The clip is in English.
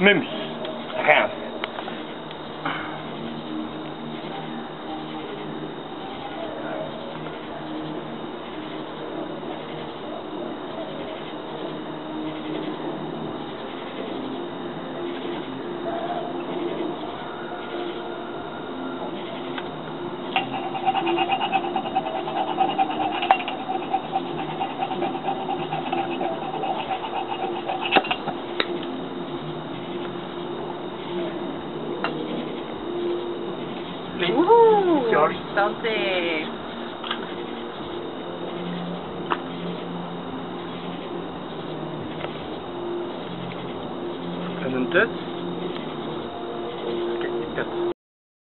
ممشي Please. Ooh, Sorry. Something. And then this.